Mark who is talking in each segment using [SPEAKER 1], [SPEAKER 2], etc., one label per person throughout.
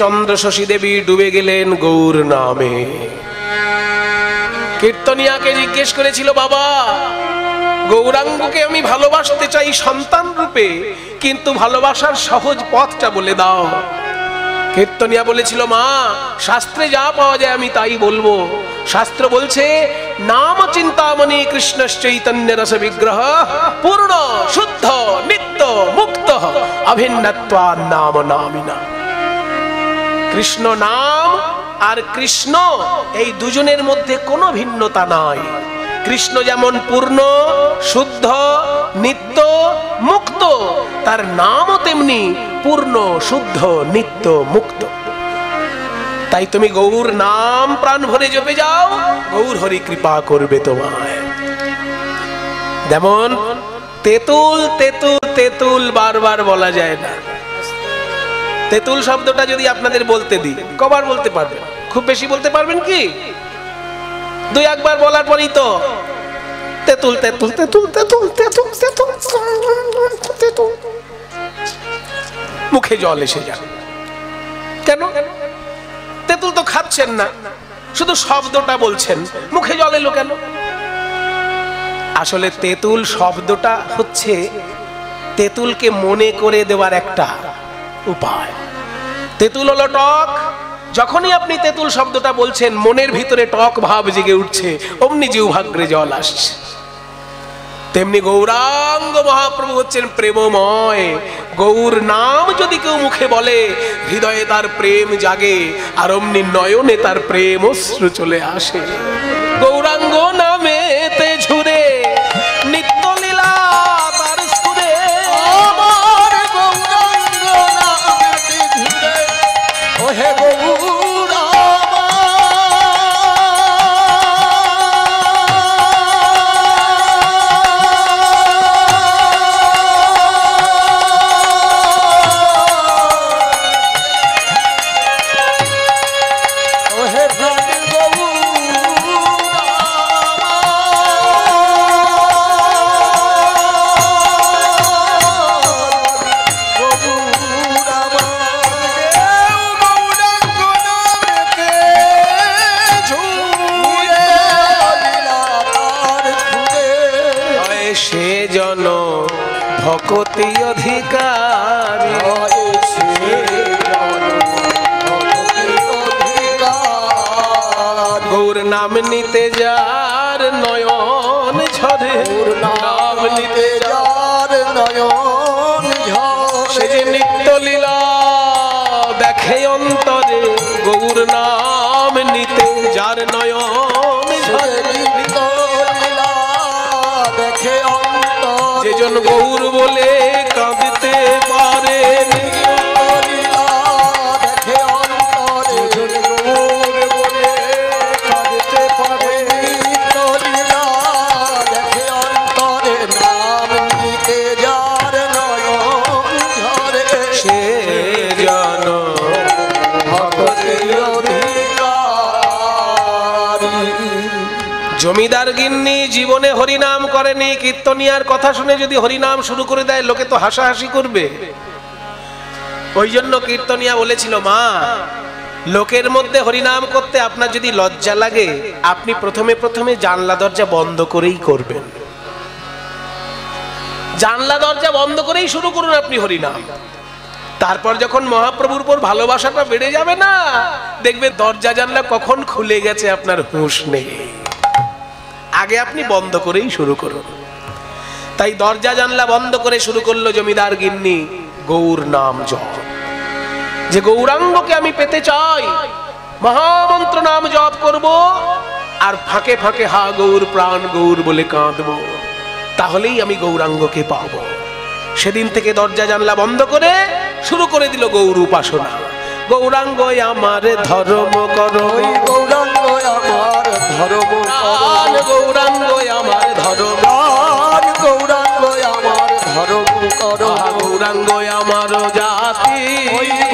[SPEAKER 1] চন্দ্র শশী দেবী ডুবে গেলেন গৌর নামে। কীর্তনিয়াকে জিজ্ঞেস করেছিল, বাবা, গৌরাঙ্গকে আমি ভালোবাসতে চাই সন্তান রূপে, কিন্তু ভালোবাসার সহজ পথটা বলে দাও। কীর্তনিয়া বলেছিল, মা, শাস্ত্রে যা পাওয়া যায় আমি তাই বলব। শাস্ত্র বলছে, নাম চিন্তামণি কৃষ্ণ চৈতন্য রস বিগ্রহ, পূর্ণ, শুদ্ধ, নিত্য, মুক্ত অভিন্নত্বা নাম নামিনা। কৃষ্ণ নাম আর কৃষ্ণ, এই দুজনের মধ্যে কোনো ভিন্নতা নাই। কৃষ্ণ যেমন পূর্ণ, শুদ্ধ, নিত্য, মুক্ত, তার নামও তেমনি পূর্ণ, শুদ্ধ, নিত্য, মুক্ত। তাই তুমি গৌর নাম প্রাণ ভরে জপে যাও, গৌর হরি কৃপা করবে তোমায়। যেমন তেতুল তেতুল তেতুল বারবার বলা যায় না। তেতুল শব্দটা যদি আপনাদের বলতে দিই, কবার বলতে পারবেন? খুব বেশি বলতে পারবেন কি? দুই একবার বলার পরই তো তেতুল তেতুল তেতুল তেতুল তেতুল তেতুল তেতুল। মুখে জল এসে যাবে। কেন? তেতুল তো খাচ্ছেন না। শুধু শব্দটা বলছেন। মুখে জল এলো কেন? আসলে তেতুল শব্দটা হচ্ছে তেতুলকে মনে করে দেওয়ার একটা উপায়। তেতুল হলো টক। যখনই আপনি তেতুল শব্দটা বলছেন, মনের ভিতরে টক ভাব জেগে উঠছে, অমনি জিহ্বাগ্রে জল আসছে। তেমনি গৌরাঙ্গ মহাপ্রভু হচ্ছেন প্রেমময়। গৌর নাম যদি কেউ মুখে বলে, হৃদয়ে তার প্রেম জাগে, আর অমনি নয়নে তার প্রেম অশ্রু চলে আসে। গৌরাঙ্গ নামে লীলা দেখে অন্তরে গৌর নাম নিতে যার নয়ন ঝরে। যে জন গৌর বলে জমিদার গিন্নি জীবনে হরিনাম করেনি কীর্তনিয়ার কথা শুনে যদি হরিনাম শুরু করে দেয়, লোকে তো হাসাহাসি করবে। ওই জন্য কীর্তনিয়া বলেছিল, মা, লোকের মধ্যে হরিনাম করতে আপনার যদি লজ্জা লাগে, আপনি প্রথমে প্রথমে জানলা দরজা বন্ধ করেই করবেন। জানলা দরজা বন্ধ করেই শুরু করুন আপনি হরিনাম। তারপর যখন মহাপ্রভুর উপর ভালোবাসাটা বেড়ে যাবে না, দেখবে দরজা জানলা কখন খুলে গেছে আপনার হুঁশ নেই। আগে আপনি বন্ধ করেই শুরু করুন। তাই দরজা জানলা বন্ধ করে শুরু করল জমিদার গিন্নি, গৌর নাম জপ। যে গৌরাঙ্গকে আমি পেতে চাই, মহামন্ত্র নাম জপ করব, আর ফাঁকে ফাঁকে হা গৌর, প্রাণ গৌর বলে কাঁদবো। তাহলেই আমি গৌরাঙ্গকে পাবো। সেদিন থেকে দরজা জানলা বন্ধ করে শুরু করে দিল গৌর উপাসনা। গৌরাঙ্গ আমার ধর্ম করো।
[SPEAKER 2] গৌরাঙ্গ আমার ধর্ম
[SPEAKER 1] গৌরাঙ্গ আমার ধর্ম।
[SPEAKER 2] গৌরাঙ্গ আমার ধর্ম করো।
[SPEAKER 1] গৌরাঙ্গ আমার জাতি।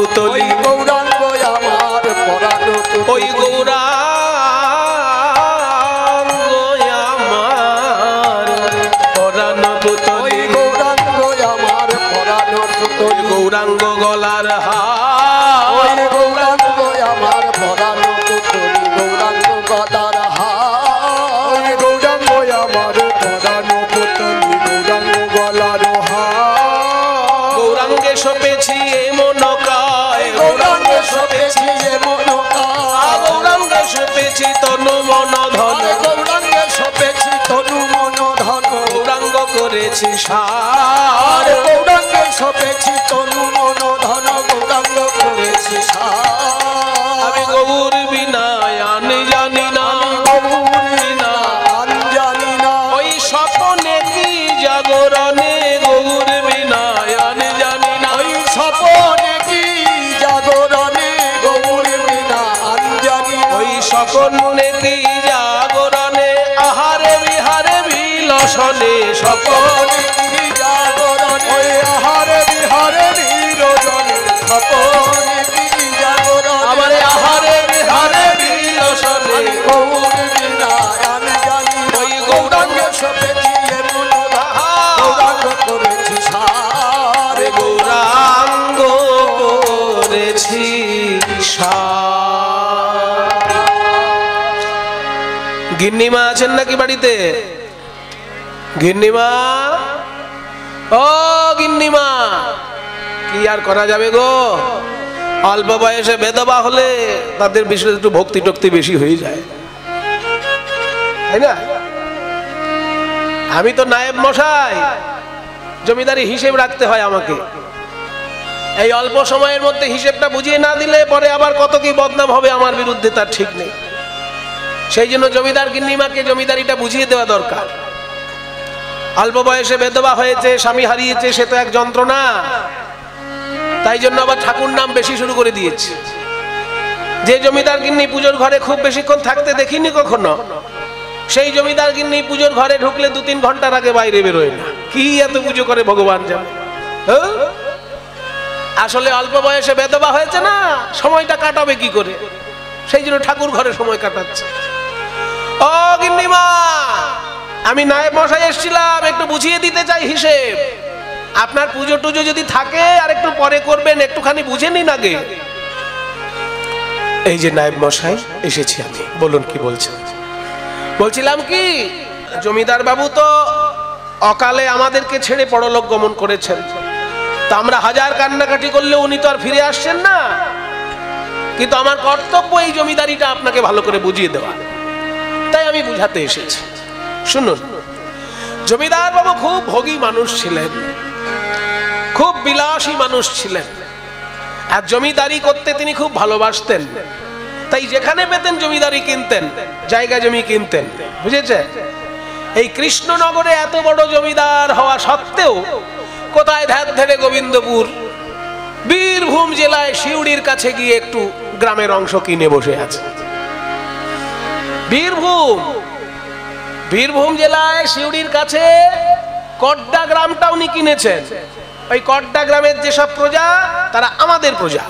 [SPEAKER 1] পুতলি
[SPEAKER 2] গৌরাঙ্গ আমার পরাণ
[SPEAKER 1] ওই গৌরাঙ্গ গলার
[SPEAKER 2] ওই
[SPEAKER 1] করেছি সার।
[SPEAKER 2] গৌরাঙ্গে সপেছি তনু মন ধন গৌরাঙ্গ করেছি সার।
[SPEAKER 1] আমি গৌর বিনায়ান জানি না।
[SPEAKER 2] গৌরীনা জানি না।
[SPEAKER 1] ওই স্বপনে কি জাগরণে গৌর বিনায়ান জানি না।
[SPEAKER 2] ওই স্বপনে কি জাগরণে গৌরীনা জানি
[SPEAKER 1] ওই স্বপনে কি জাগরণে
[SPEAKER 2] ওই আহারে বিহারে নিরজনে
[SPEAKER 1] আমার আহারে বিহারে বিলসনে
[SPEAKER 2] গৌরীনা জানি
[SPEAKER 1] ওই গৌরাঙ্গ
[SPEAKER 2] সপেছি গৌরাঙ্গ করেছি সারে।
[SPEAKER 1] গৌরাঙ্গ করেছি গিন্নিমা আছেন নাকি বাড়িতে? গিন্নিমা। ও গিন্নিমা, কি আর করা যাবে গো? অল্প বয়সে বেদবা হলে তাদের বিশেষ একটু ভক্তি টক্তি বেশি হয়ে যায়। তাই না? আমি তো নায়েব মশাই, জমিদারি হিসেব রাখতে হয় আমাকে। এই অল্প সময়ের মধ্যে হিসেবটা বুঝিয়ে না দিলে পরে আবার কত কি বদনাম হবে আমার বিরুদ্ধে তার ঠিক নেই। সেই জন্য জমিদার গিন্নিমাকে জমিদারিটা বুঝিয়ে দেওয়া দরকার। অল্প বয়সে বেদবা হয়েছে, স্বামী হারিয়েছে, সে তো এক যন্ত্রণা। তাই জন্য আবার ঠাকুর নাম বেশি শুরু করে দিয়েছে। যে জমিদার গিন্নি পুজোর ঘরে খুব বেশিক্ষণ থাকতে দেখিনি কখনো, সেই জমিদার গিন্নি পুজোর ঘরে ঢুকলে দু তিন ঘণ্টার আগে বাইরে বেরোয় না। কি এত পুজো করে ভগবান জানে? হ্যাঁ? আসলে অল্প বয়সে বেদবা হয়েছে না, সময়টা কাটাবে কি করে? সেই জন্য ঠাকুর ঘরে সময় কাটাচ্ছে। ও গিন্নিমা! আমি নায়েব মশাই এসেছিলাম, একটু বুঝিয়ে দিতে চাই হিসেব। আপনার পুজো টুজো যদি থাকে, আর একটু পরে করবেন, একটুখানি বুঝে নিন আগে। এই যে নায়েব মশাই, এসেছি আমি। বলুন কি বলছেন? বলছিলাম কি, জমিদার বাবু তো অকালে আমাদেরকে ছেড়ে পরলোক গমন করেছেন। তা আমরা হাজার কান্নাকাটি করলে উনি তো আর ফিরে আসছেন না। কিন্তু আমার কর্তব্য এই জমিদারিটা আপনাকে ভালো করে বুঝিয়ে দেওয়া। তাই আমি বুঝাতে এসেছি। শুনুন জমিদার বাবু খুব ভোগী মানুষ ছিলেন, খুব বিলাসী মানুষ ছিলেন, আর জমিদারি করতে তিনি খুব ভালোবাসতেন। তাই যেখানে পেতেন জমিদারি কিনতেন, জায়গা জমি কিনতেন, বুঝেছে? এই কৃষ্ণনগরে এত বড় জমিদার হওয়া সত্ত্বেও কোথায় ধ্যাত ধরে গোবিন্দপুর, বীরভূম জেলায় শিউড়ির কাছে গিয়ে একটু গ্রামের অংশ কিনে বসে আছে। বীরভূম বীরভূম জেলায় শিউড়ির কাছে কড্ডা গ্রামটা উনি কিনেছেন। ওই কড্ডা গ্রামের যেসব প্রজা, তারা আমাদের প্রজা।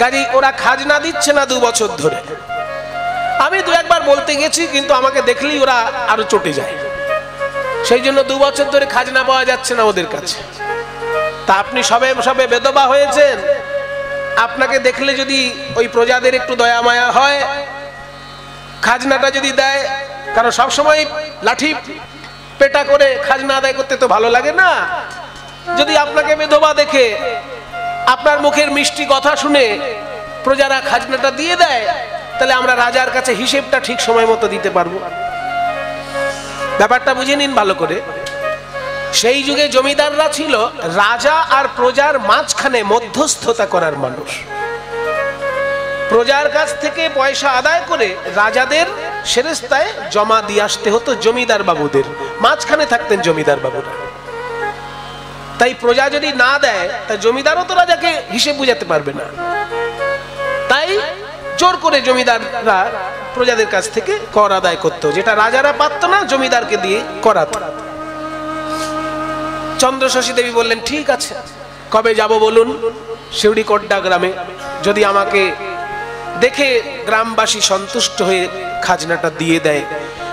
[SPEAKER 1] কাজী ওরা খাজনা দিচ্ছে না দু বছর ধরে। আমি দু একবার বলতে গেছি, কিন্তু আমাকে দেখলেই ওরা আরও চটে যায়। সেই জন্য দু বছর ধরে খাজনা পাওয়া যাচ্ছে না ওদের কাছে। তা আপনি সবে সবে বেদবা হয়েছেন। আপনাকে দেখলে যদি ওই প্রজাদের একটু দয়া মায়া হয়, খাজনাটা যদি দেয় কারণ সবসময় লাঠি পেটা করে খাজনা আদায় করতে তো ভালো লাগে না। যদি আপনাকে বেধবা দেখে, আপনার মুখের মিষ্টি কথা শুনে প্রজারা খাজনাটা দিয়ে দেয়, তাহলে আমরা রাজার কাছে হিসেবটা ঠিক সময় মতো দিতে পারব। ব্যাপারটা বুঝে নিন ভালো করে। সেই যুগে জমিদাররা ছিল রাজা আর প্রজার মাঝখানে মধ্যস্থতা করার মানুষ। প্রজার কাছ থেকে পয়সা আদায় করে রাজাদের সেরেস্তায় জমা দিয়ে আসতে হতো জমিদার বাবুদের। মাঝখানে থাকতেন জমিদার বাবুরা। তাই প্রজা যদি না দেয়, তা জমিদারও তো রাজাকে হিসেব বুঝাতে পারবে না। তাই জোর করে জমিদাররা প্রজাদের কাছ থেকে কর আদায় করতো, যেটা রাজারা পারত না, জমিদারকে দিয়ে করাত। চন্দ্র শশী দেবী বললেন, ঠিক আছে, কবে যাব বলুন? শিউড়ি কোড্ডা গ্রামে। যদি আমাকে দেখে গ্রামবাসী সন্তুষ্ট হয়ে খাজনাটা দিয়ে দেয়।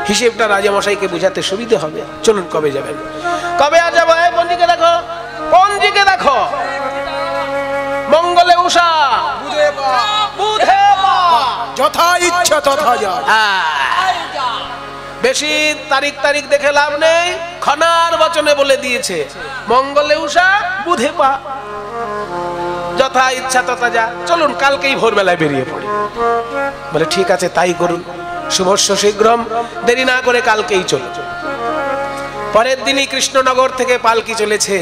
[SPEAKER 1] হিসেবটা রাজামশাইকে বুঝাতে সুবিধে হবে। চলুন কবে যাবেন? কবে আর যাব? পঞ্জিকে দেখো। পঞ্জিকে দেখো। মঙ্গলে উষা।
[SPEAKER 2] যথা ইচ্ছা তথা
[SPEAKER 1] বেশি তারিখ তারিখ দেখে লাভ নেই। খনার বচনে বলে দিয়েছে। মঙ্গলে উষা, বুধে পা। যথা ইচ্ছা তথা যা, চলুন কালকেই ভোরবেলায় বেরিয়ে পড়ি। বলে, ঠিক আছে, তাই করুন। শুভস্য শীঘ্রম, দেরি না করে কালকেই চলুন। পরের দিনই কৃষ্ণনগর থেকে পালকি চলেছে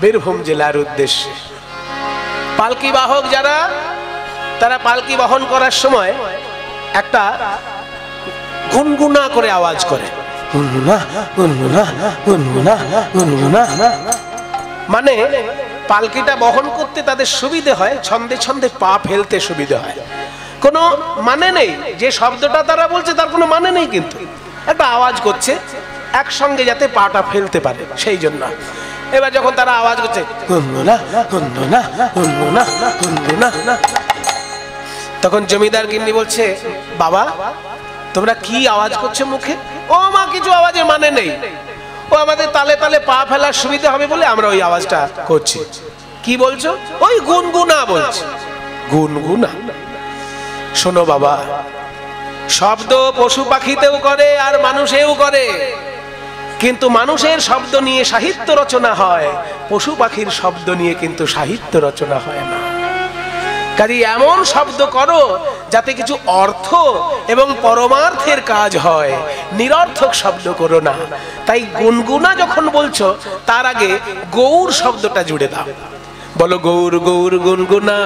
[SPEAKER 1] বীরভূম জেলার উদ্দেশ্যে। পালকি বাহক যারা, তারা পালকি বহন করার সময় একটা গুনগুনা করে আওয়াজ করে। মানে পালকিটা বহন করতে তাদের সুবিধে হয়, ছন্দে ছন্দে পা ফেলতে সুবিধে হয়। কোনো মানে নেই, যে শব্দটা তারা বলছে তার কোনো মানে নেই কিন্তু। একটা আওয়াজ করছে, একসঙ্গে যাতে পাটা ফেলতে পারে, সেই জন্য। এবার যখন তারা আওয়াজ করছে তখন জমিদার গিন্নি বলছে, বাবা, তোমরা কি আওয়াজ করছ মুখে? ও মা, কিছু আওয়াজের মানে নেই। ও আমাদের তালে তালে পা ফেলার সুবিধা হবে বলে আমরা ওই আওয়াজটা করছি। কি বলছো? ওই গুনগুনা বলছি। গুনগুনা? শোনো বাবা, শব্দ পশু পাখিতেও করে আর মানুষেও করে। কিন্তু মানুষের শব্দ নিয়ে সাহিত্য রচনা হয়, পশু পাখির শব্দ নিয়ে কিন্তু সাহিত্য রচনা হয় না। কাজে এমন শব্দ করো যাতে কিছু অর্থ এবং পরমার্থের কাজ হয়। নিরর্থক শব্দ করো না। তাই গুনগুনা যখন বলছো, তার আগে গৌর শব্দটা জুড়ে দাও। বলো গৌর গৌর গুনগুনা।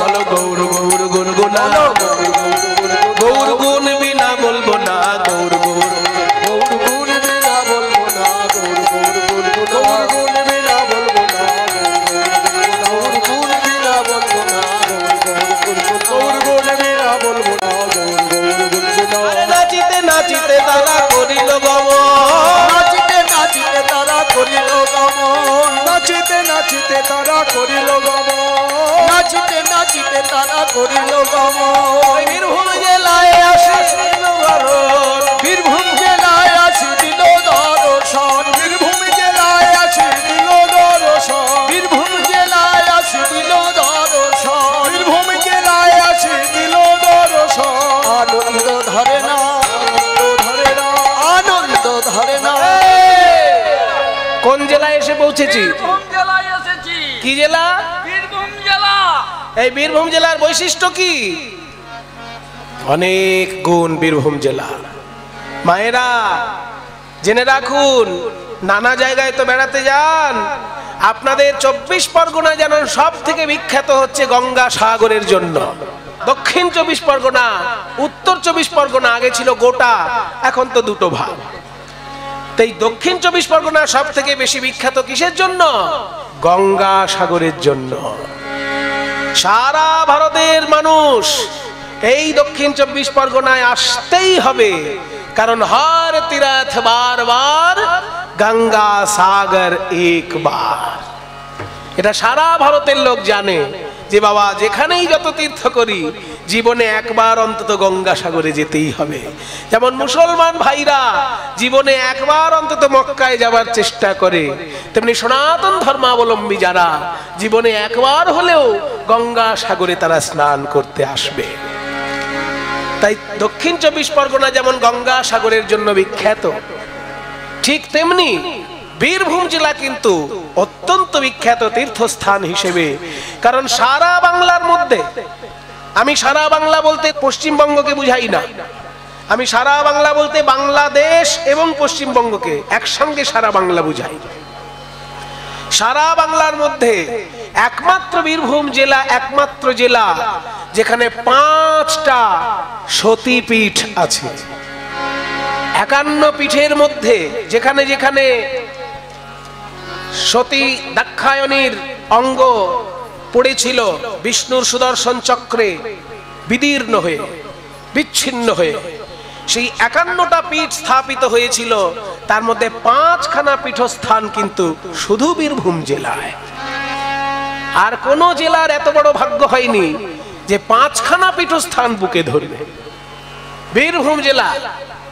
[SPEAKER 1] বলো গৌর গৌর গুনগুনা। গৌর গুণ বিনা বলব না, গৌর তারা করিল গমন
[SPEAKER 2] নাচিতে নাচিতে তারা করিল গমন
[SPEAKER 1] বীরভূম জেলায় আসিল ভারত
[SPEAKER 2] বীরভূম জেলায় আসি দিল দর্শন বীরভূম জেলায় আসি দিল দর্শন বীরভূম জেলায় আসি দিল দর্শন বীরভূম জেলায় আসি দিল দর্শন আনন্দ ধরে না আনন্দ ধরে না আনন্দ ধরে না
[SPEAKER 1] কোন জেলায় এসে পৌঁছেছি? কি জেলা?
[SPEAKER 3] বীরভূম জেলা।
[SPEAKER 1] এই বীরভূম জেলার বৈশিষ্ট্য কি? অনেক গুণ বীরভূম জেলা। মায়েরা জেনে রাখুন নানা জায়গায় তো বেড়াতে যান। আপনাদের চব্বিশ পরগনা যেন সব থেকে বিখ্যাত হচ্ছে গঙ্গা সাগরের জন্য। দক্ষিণ চব্বিশ পরগনা উত্তর চব্বিশ পরগনা আগে ছিল গোটা এখন তো দুটো ভাগ। তাই দক্ষিণ চব্বিশ পরগনা সব থেকে বেশি বিখ্যাত কিসের জন্য? গঙ্গা সাগরের জন্য। সারা ভারতের মানুষ এই দক্ষিণ চব্বিশ পরগনায় আসতেই হবে, কারণ হর তীরথ বারবার বার গঙ্গা সাগর একবার। এটা সারা ভারতের লোক জানে। যে বাবা, যেখানেই যত তীর্থ করি, জীবনে একবার অন্তত গঙ্গা সাগরে যেতেই হবে। যেমন মুসলমান ভাইরা, জীবনে একবার অন্তত মক্কায় যাবার চেষ্টা করে, তেমনি সনাতন ধর্মাবলম্বী যারা, জীবনে একবার হলেও গঙ্গা সাগরে তারা স্নান করতে আসবে। তাই দক্ষিণ চব্বিশ পরগনা যেমন গঙ্গা সাগরের জন্য বিখ্যাত, ঠিক তেমনি বীরভূম জেলা কিন্তু অত্যন্ত বিখ্যাত তীর্থস্থান হিসেবে। কারণ সারা বাংলার মধ্যে, আমি সারা বাংলা বলতে পশ্চিমবঙ্গকে বুঝাই না। আমি সারা বাংলা বলতে বাংলাদেশ এবং পশ্চিমবঙ্গকে একসঙ্গে সারা বাংলা বুঝাই। সারা বাংলার মধ্যে একমাত্র বীরভূম জেলা, একমাত্র জেলা যেখানে পাঁচটা সতীপীঠ আছে। একান্ন পীঠের মধ্যে যেখানে যেখানে সতী দাক্ষায়নীর অঙ্গ পড়েছিল বিষ্ণুর সুদর্শন চক্রে বিদীর্ণ হয়ে, বিচ্ছিন্ন হয়ে। সেই একান্নটা পীঠ স্থাপিত হয়েছিল, তার মধ্যে পাঁচখানা পীঠস্থান কিন্তু শুধু বীরভূম জেলায়। আর কোন জেলার এত বড় ভাগ্য হয়নি যে পাঁচখানা পীঠস্থান বুকে ধরবে। বীরভূম জেলা,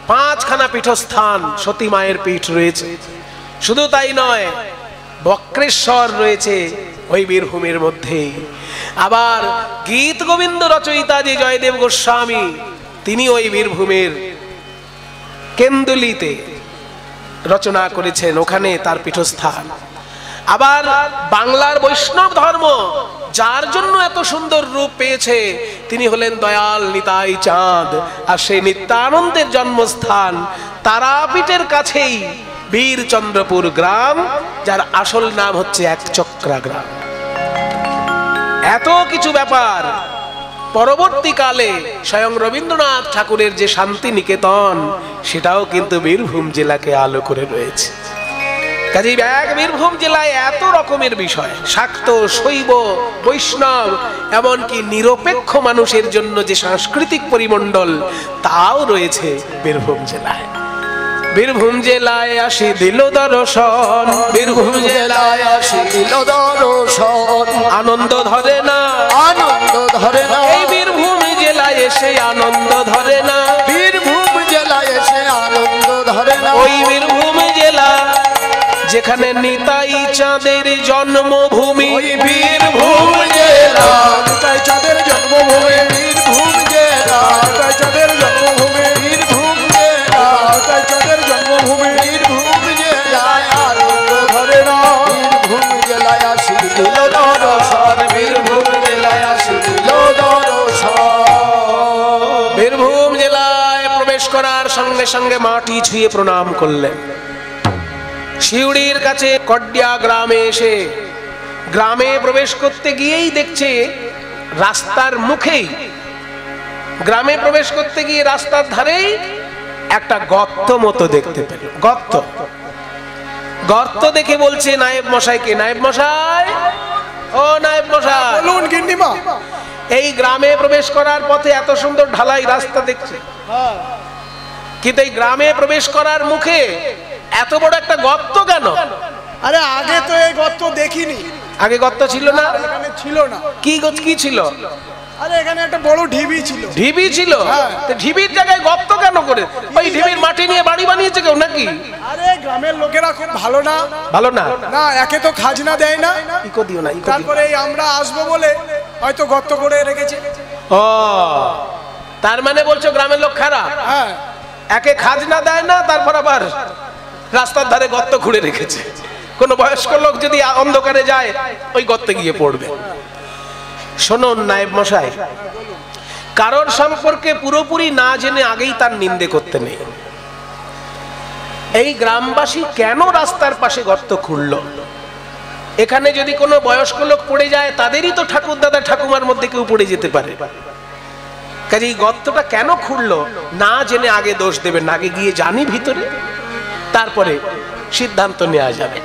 [SPEAKER 1] পাঁচখানা পীঠস্থান সতী মায়ের পীঠ রয়েছে। শুধু তাই নয় বক্রেশ্বর রয়েছে ওই বীরভূমের মধ্যে। আবার গীত গোবিন্দ রচয়িতা যে জয়দেব গোস্বামী, তিনি ওই বীরভূমের কেন্দুলিতে রচনা করেছেন, ওখানে তার পীঠস্থান। আবার বাংলার বৈষ্ণব ধর্ম, যার জন্য এত সুন্দর রূপ পেয়েছে, তিনি হলেন দয়াল নিতাই চাঁদ, আর সেই নিত্যানন্দের জন্মস্থান তারাপীঠের কাছেই বীরচন্দ্রপুর গ্রাম, যার আসল নাম হচ্ছে এক চক্রা গ্রাম। এত কিছু ব্যাপার, পরবর্তীকালে স্বয়ং রবীন্দ্রনাথ ঠাকুরের যে শান্তি নিকেতন সেটাও কিন্তু বীরভূম জেলাকে আলো করে রয়েছে। কাজেই এক বীরভূম জেলায় এত রকমের বিষয়, শাক্ত, শৈব, বৈষ্ণব, এমনকি নিরপেক্ষ মানুষের জন্য যে সাংস্কৃতিক পরিমণ্ডল, তাও রয়েছে বীরভূম জেলায়। বীরভূম জেলায় আসি দিল দর্শন। বীরভূম জেলায় আসি
[SPEAKER 2] দিল দর্শন।
[SPEAKER 1] আনন্দ ধরে না।
[SPEAKER 2] আনন্দ ধরে না।
[SPEAKER 1] এই বীরভূম জেলায় এসে আনন্দ ধরে না।
[SPEAKER 2] বীরভূম জেলায় এসে আনন্দ ধরে না।
[SPEAKER 1] ওই বীরভূম জেলা যেখানে নিতাই চাঁদের জন্মভূমি।
[SPEAKER 2] ওই বীরভূম জেলা। তাই চাঁদের জন্মভূমি। বীরভূম জেলা। তাই চাঁদের জন্মভূমি। বীরভূম জেলায় বীরভূম জেলায়
[SPEAKER 1] প্রবেশ করার সঙ্গে সঙ্গে মাটি ছুঁয়ে প্রণাম করলেন। শিউড়ির কাছে কড্ডিয়া গ্রামে এসে গ্রামে প্রবেশ করতে গিয়েই দেখছে রাস্তার মুখেই, গ্রামে প্রবেশ করতে গিয়ে রাস্তার ধারেই একটা গর্ত মতো দেখতে পেল। গর্ত। গর্ত দেখে বলছে নায়েব মশাইকে নায়েব মশাই? ও নায়েব মশাই।
[SPEAKER 2] বলুন গিন্নিমা।
[SPEAKER 1] এই গ্রামে প্রবেশ করার পথে এত সুন্দর ঢালাই রাস্তা দেখছে। কিন্তু এই গ্রামে প্রবেশ করার মুখে এত বড় একটা গর্ত কেন?
[SPEAKER 4] আরে আগে তো এই গর্ত দেখিনি।
[SPEAKER 1] আগে গর্ত ছিল না?
[SPEAKER 4] এখানে ছিল না।
[SPEAKER 1] কি কি ছিল?
[SPEAKER 4] আরে এখানে একটা বড় ঢিবি ছিল।
[SPEAKER 1] ঢিবি ছিল? তো ঢিবির জায়গায় গর্ত কেন করে? ওই ঢিবির মাটি নিয়ে বাড়ি বানিয়েছে কেউ নাকি?
[SPEAKER 4] আরে গ্রামের লোকেরা খুব ভালো না।
[SPEAKER 1] ভালো না?
[SPEAKER 4] না একে তো খাজনা দেয় না।
[SPEAKER 1] ইকো দিও না
[SPEAKER 4] তারপরে আমরা আসব বলে হয়তো গর্ত করে রেখেছে।
[SPEAKER 1] ও তার মানে বলছো গ্রামের লোক খারাপ?
[SPEAKER 4] হ্যাঁ।
[SPEAKER 1] একে খাজনা দেয় না তারপর আবার রাস্তার ধারে গর্ত খুঁড়ে রেখেছে। কোনো বয়স্ক লোক যদি অন্ধকারে যায় ওই গর্তে গিয়ে পড়বে। শোনুন নায়েব মশাই, কারোর সম্পর্কে পুরোপুরি না জেনে আগেই তার নিন্দে করতে নেই। এই গ্রামবাসী কেন রাস্তার পাশে গর্ত খুঁড়ল এখানে যদি কোনো বয়স্ক লোক পড়ে যায়, তাদেরই তো ঠাকুর দাদা ঠাকুমার মধ্যে কেউ পড়ে যেতে পারে। কাজে এই গর্তটা কেন খুঁড়লো না জেনে আগে দোষ দেবেন আগে গিয়ে জানি ভিতরে, তারপরে সিদ্ধান্ত নেওয়া যাবে।